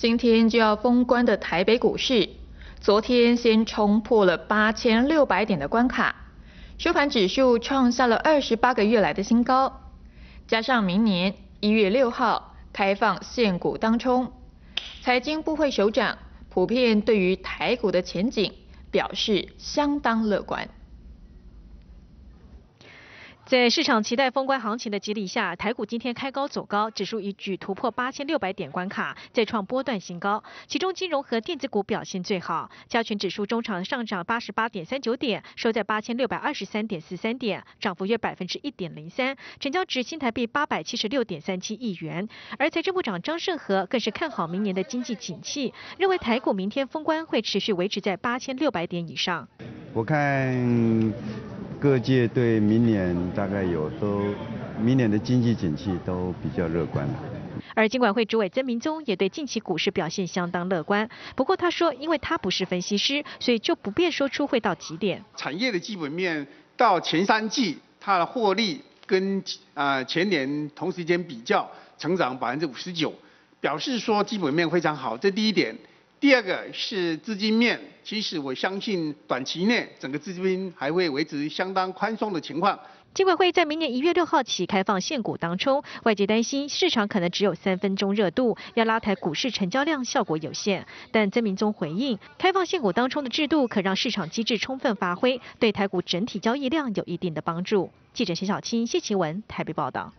今天就要封关的台北股市，昨天先冲破了八千六百点的关卡，收盘指数创下了二十八个月来的新高。加上明年一月六号开放限股当冲，财经部会首长普遍对于台股的前景表示相当乐观。在市场期待封关行情的激励下，台股今天开高走高，指数一举突破八千六百点关卡，再创波段新高。其中金融和电子股表现最好，加权指数中场上涨八十八点三九点，收在八千六百二十三点四三点，涨幅约百分之一点零三，成交值新台币八百七十六点三七亿元。而财政部长张盛和更是看好明年的经济景气，认为台股明天封关会持续维持在八千六百点以上。我看。各界对明年大概有都，明年的经济景气都比较乐观了。而金管会主委曾明宗也对近期股市表现相当乐观。不过他说，因为他不是分析师，所以就不便说出会到几点。产业的基本面到前三季，它的获利跟啊前年同时间比较，成长百分之五十九，表示说基本面非常好。这第一点。第二个是资金面，其实我相信短期内整个资金还会维持相当宽松的情况。金管会在明年一月六号起开放限股当冲，外界担心市场可能只有三分钟热度，要拉抬股市成交量效果有限。但曾明宗回应，开放限股当冲的制度可让市场机制充分发挥，对台股整体交易量有一定的帮助。记者陈小青、谢奇文台北报道。